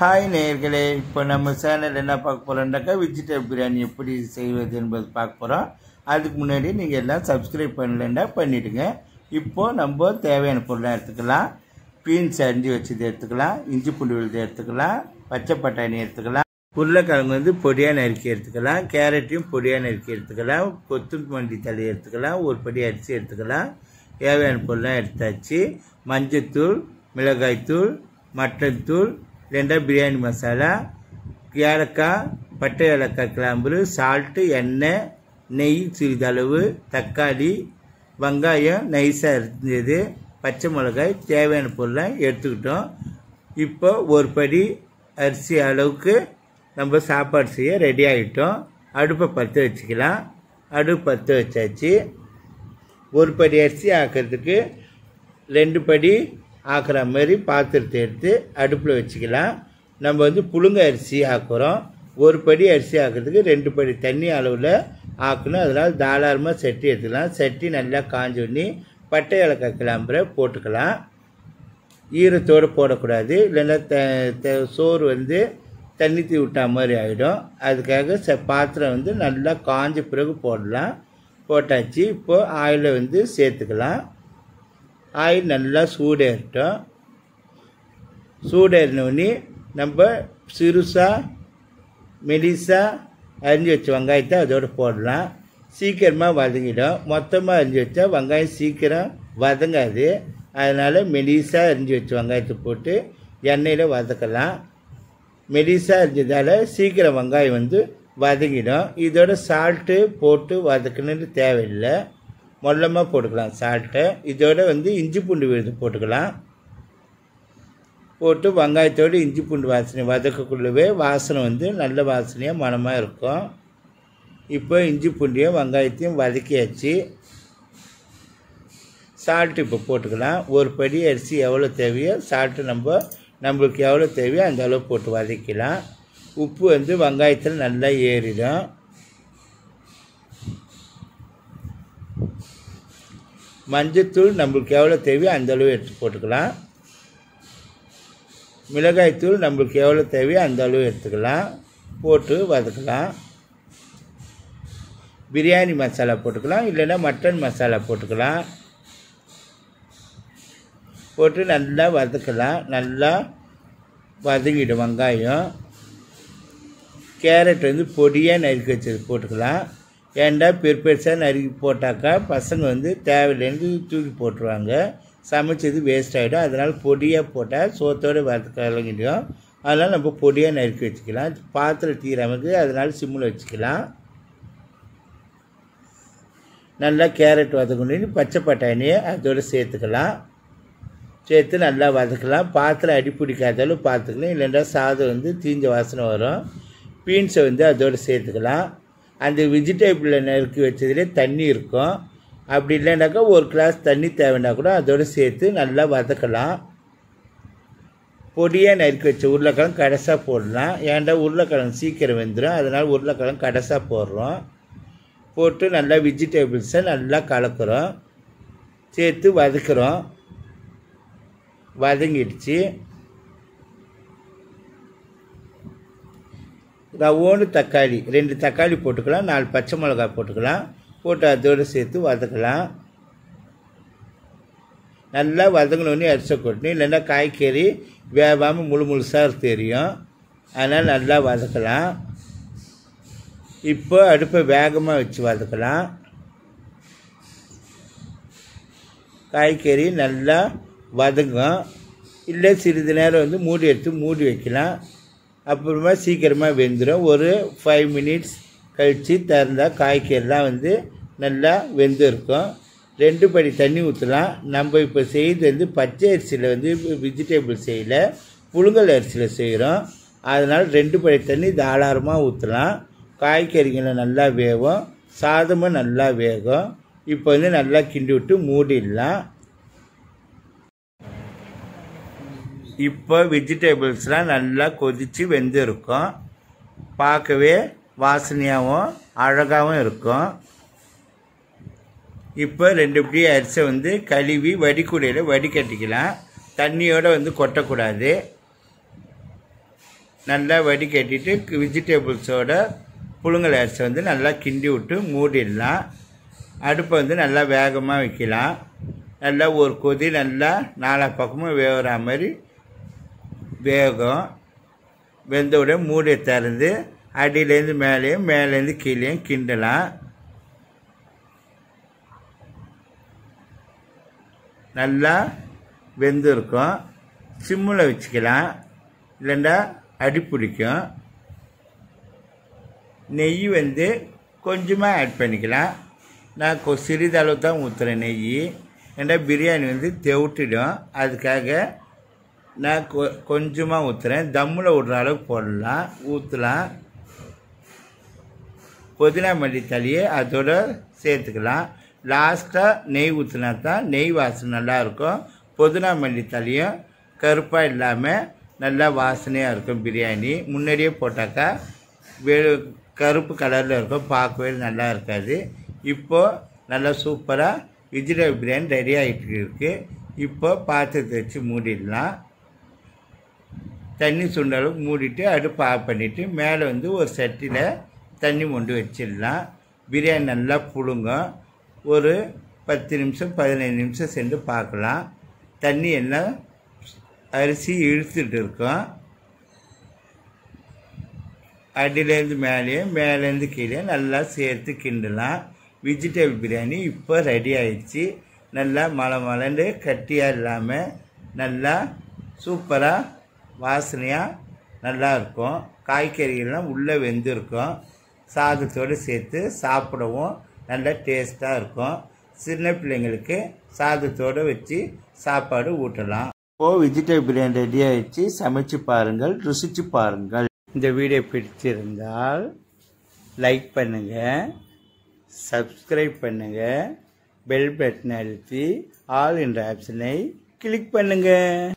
Hi நேயர்களே இப்போ நம்ம சேனல் என்ன பார்க்க போகிறோம்னாக்கா வெஜிடபிள் பிரியாணி எப்படி செய்வது என்பது பார்க்க போகிறோம் அதுக்கு முன்னாடி நீங்கள் எல்லாம் சப்ஸ்கிரைப் பண்ணலன்னா பண்ணிவிடுங்க இப்போது நம்ம தேவையான பொருளாக எடுத்துக்கலாம். பீன்ஸ் அரிஞ்சு வச்சது எடுத்துக்கலாம். இஞ்சி புண்டு விழுது எடுத்துக்கலாம். பச்சை பட்டாணி எடுத்துக்கலாம். உருளைக்கிழங்கு வந்து பொடியாக நறுக்கி எடுத்துக்கலாம். கேரட்டையும் பொடியாக நறுக்கி எடுத்துக்கலாம். கொத்தமல்லி தழை எடுத்துக்கலாம். ஒரு படி அரிசி எடுத்துக்கலாம். தேவையான பொருளாக எடுத்தாச்சு. மஞ்சத்தூள் மிளகாய்த்தூள் மட்டன் தூள் ரெண்டாவது பிரியாணி மசாலா ஏலக்காய் பட்டை ஏலக்காய் கிளாம்பு சால்ட்டு எண்ணெய் நெய் சிறிதளவு தக்காளி வெங்காயம் நைஸாக இருந்தது. பச்சை மிளகாய் தேவையான பொருளாக எடுத்துக்கிட்டோம். இப்போ ஒரு படி அரிசி அளவுக்கு நம்ம சாப்பாடு செய்ய ரெடி ஆகிட்டோம். அடுப்பை பற்ற வச்சுக்கலாம். அடுப்பு பற்ற வச்சாச்சு. ஒரு படி அரிசி ஆக்கிறதுக்கு ரெண்டு படி ஆக்குற மாதிரி பாத்திரத்தை எடுத்து அடுப்பில் வச்சுக்கலாம். நம்ம வந்து புழுங்க அரிசி ஆக்குறோம். ஒரு படி அரிசி ஆக்குறதுக்கு ரெண்டு படி தண்ணி அளவில் ஆக்கணும். அதனால் தாராளமாக சட்டி எடுத்துக்கலாம். சட்டி நல்லா காஞ்சோடனே பட்டை இலக்காய் கிளம்புற போட்டுக்கலாம். ஈரத்தோடு போடக்கூடாது. இல்லைன்னா த த சோறு வந்து தண்ணி தீ விட்டா மாதிரி ஆகிடும் அதுக்காக ச பாத்திரம் வந்து நல்லா காஞ்ச பிறகு போடலாம். போட்டாச்சு. இப்போது ஆயிலை வந்து சேர்த்துக்கலாம். ஆயில் நல்லா சூடேறட்டும் சூடேறினோடனே நம்ம சிறுசாக மெலிசாக அரிஞ்சு வச்ச வெங்காயத்தை அதோடு போடலாம். சீக்கிரமாக வதங்கிடும். மொத்தமாக அரிஞ்சு வச்சா வெங்காயம் சீக்கிரம் வதங்காது. அதனால் மெலிசாக அரிஞ்சு வச்ச வெங்காயத்தை போட்டு எண்ணெயில் வதக்கலாம். மெலிசாக அரிஞ்சதால் சீக்கிரம் வெங்காயம் வந்து வதங்கிடும். இதோட சால்ட்டு போட்டு வதக்கணுன்னு தேவையில்லை. மொல்லமாக போட்டுக்கலாம் சால்ட்டை இதோட வந்து இஞ்சி பூண்டு விழுது போட்டுக்கலாம். போட்டு வெங்காயத்தோடு இஞ்சி பூண்டு வாசனை வதக்கக்குள்ளவே வாசனை வந்து நல்ல வாசனையாக மனமாக இருக்கும். இப்போ இஞ்சி பூண்டையும் வெங்காயத்தையும் வதக்கியாச்சு. சால்ட்டு இப்போ போட்டுக்கலாம். ஒரு படி அரிசி எவ்வளோ தேவையோ சால்ட்டு நம்ம நம்மளுக்கு எவ்வளோ தேவையோ அந்த அளவு போட்டு வதக்கலாம் உப்பு வந்து வெங்காயத்தில் நல்லா ஏறிடும். மஞ்சத்தூள் நம்மளுக்கு எவ்வளோ தேவையோ அந்தளவு எடுத்து போட்டுக்கலாம். மிளகாய்த்தூள் நம்மளுக்கு எவ்வளோ தேவையோ அந்தளவு எடுத்துக்கலாம். போட்டு வதக்கலாம். பிரியாணி மசாலா போட்டுக்கலாம். இல்லைன்னா மட்டன் மசாலா போட்டுக்கலாம். போட்டு நல்லா வதக்கலாம். நல்லா வதங்கிடும் வெங்காயம். கேரட் வந்து பொடியாக நறுக்கி வச்சது போட்டுக்கலாம். ஏன்டா பெருப்பெருசாக நறுக்கி போட்டாக்கா பசங்க வந்து தேவையில்லேருந்து தூக்கி போட்டுருவாங்க. சமைச்சது வேஸ்ட் ஆகிடும் அதனால் பொடியாக போட்டால் சோத்தோடு வரது கலங்கிடும். அதனால் நம்ம பொடியாக நறுக்கி வச்சுக்கலாம். பாத்திரம் தீராமக்கு அதனால் சிம்மில் வச்சுக்கலாம். நல்லா கேரட் வதக்கணும் பச்சை பட்டாணியை அதோடு சேர்த்துக்கலாம். சேர்த்து நல்லா வதக்கலாம். பாத்திரம் அடி பிடிக்காதாலும் பார்த்துக்கலாம் இல்லைன்னா சாதம் வந்து தீஞ்ச வாசனை வரும். பீன்ஸை வந்து அதோடு சேர்த்துக்கலாம். அந்த வெஜிடபிளில் நறுக்கி வச்சதுலேயே தண்ணி இருக்கும். அப்படி இல்லைனாக்கா ஒரு கிளாஸ் தண்ணி தேவைன்னா கூட அதோடு சேர்த்து நல்லா வதக்கலாம். பொடியாக நறுக்கி வச்ச உருளைக்கிழங்கு கடைசாக போடலாம். ஏன்டா உருளைக்கிழங்கு சீக்கிரம் வெந்துடும் அதனால் உருளைக்கிழங்கு கடைசாக போடுறோம். போட்டு நல்லா வெஜிடபிள்ஸை நல்லா கலக்கிறோம். சேர்த்து வதக்குறோம். வதங்கிடுச்சு. ரவோண்டு தக்காளி ரெண்டு தக்காளி போட்டுக்கலாம் நாலு பச்சை மிளகாய் போட்டுக்கலாம். போட்டு அதோடு சேர்த்து வதக்கலாம். நல்லா வதங்கினோடனே அரிசை கொட்டணும் இல்லைன்னா காய்கறி வேகாமல் முழு முழுசாக தெரியும். அதனால் நல்லா வதக்கலாம். இப்போ அடுப்பை வேகமாக வச்சு வதக்கலாம். காய்கறி நல்லா வதங்கும். இல்லை சிறிது நேரம் வந்து மூடி எடுத்து மூடி வைக்கலாம். அப்புறமா சீக்கிரமாக வெந்துடும் ஒரு ஃபைவ் மினிட்ஸ் கழித்து திறந்தால் காய்கறிலாம் வந்து நல்லா வெந்து இருக்கும் ரெண்டு படி தண்ணி ஊற்றலாம் நம்ம இப்போ செய்து வந்து பச்சை அரிசியில் வந்து வெஜிடபிள் செய்யல. புழுங்கல் அரிசியில் செய்கிறோம் அதனால் ரெண்டு படி தண்ணி தாராளமாக ஊற்றலாம் காய்கறிகளை நல்லா வேகும். சாதமும் நல்லா வேகும். இப்போ வந்து நல்லா கிண்டி விட்டு மூடிடலாம். இப்போ வெஜிடபிள்ஸ்லாம் நல்லா கொதித்து வெந்திருக்கும். பார்க்கவே வாசனையாகவும் அழகாகவும் இருக்கும். இப்போ ரெண்டு இப்படி அரிசை வந்து கழுவி வடிக்குடையில் வடிகட்டிக்கலாம். தண்ணியோடு வந்து கொட்டக்கூடாது. நல்லா வடிகட்டிட்டு வெஜிடபிள்ஸோட புழுங்கல் அரிசி வந்து நல்லா கிண்டி விட்டு மூடிடலாம். அடுப்பை வந்து நல்லா வேகமாக வைக்கலாம். நல்லா ஒரு கொதி நல்லா நாலா பக்கமும் வேகிற மாதிரி வேகும் வெந்த உடனே மூடியை திறந்து அடியிலேருந்து மேலேயும் மேலேருந்து கீழேயும் கிண்டலாம். நல்லா வெந்திருக்கும். சிம்மில் வச்சுக்கலாம். இல்லைண்டா அடி பிடிக்கும். நெய் வந்து கொஞ்சமாக ஆட் பண்ணிக்கலாம். நான் கொ சிறிதளவு தான் ஊற்றுறேன் நெய். ஏன்னா பிரியாணி வந்து தெவிட்டிடும். அதுக்காக நான் கொ கொஞ்சமாக ஊற்றுறேன் தம்மில் விடுற அளவுக்கு போடலாம். ஊற்றலாம் புதினா மல்லி தழையை அதோட சேர்த்துக்கலாம். லாஸ்ட்டாக நெய் ஊற்றினா தான் நெய் வாசனை நல்லாயிருக்கும் புதினா மல்லி தழையும் கருப்பாக இல்லாமல் நல்லா வாசனையாக இருக்கும் பிரியாணி. முன்னாடியே போட்டாக்கா வெ கருப்பு கலரில் இருக்கும். பார்க்கவே நல்லா இருக்காது. இப்போது நல்லா சூப்பராக வெஜிடபிள் பிரியாணி ரெடி ஆகிட்டு இருக்குது இப்போ பாத்திரத்தை வச்சு மூடிடலாம். தண்ணி சுண்டளவுக்கு மூடிட்டு அடுப்பு ஆஃப் பண்ணிவிட்டு மேலே வந்து ஒரு சட்டியில் தண்ணி மொண்டு வச்சிடலாம். பிரியாணி நல்லா புழுங்கும் ஒரு பத்து நிமிஷம் பதினைந்து நிமிஷம் சென்று பார்க்கலாம். தண்ணி எல்லாம் அரிசி இழுத்துட்டு இருக்கும். அடியிலேருந்து மேலேயும் மேலேருந்து கீழே நல்லா சேர்த்து கிண்டலாம். வெஜிடபிள் பிரியாணி இப்போ ரெடி ஆயிடுச்சு. நல்லா மலை மலண்டு கட்டியாக இல்லாமல் நல்லா சூப்பராக வாசனையாக நல்லா இருக்கும் காய்கறிகள்லாம் உள்ளே வெந்திருக்கும். சாதத்தோடு சேர்த்து சாப்பிடவும் நல்லா டேஸ்ட்டாக இருக்கும். சின்ன பிள்ளைங்களுக்கு சாதத்தோடு வச்சு சாப்பாடு ஊட்டலாம். இப்போது வெஜிடபிள் பிரியாணி ரெடி ஆகிடுச்சு சமைச்சு பாருங்கள் ருசிச்சு பாருங்கள். இந்த வீடியோ பிடிச்சிருந்தால் லைக் பண்ணுங்கள் சப்ஸ்கிரைப் பண்ணுங்கள் பெல் பட்டன் அழுத்தி ஆல் என்ற ஆப்ஷனை கிளிக் பண்ணுங்கள்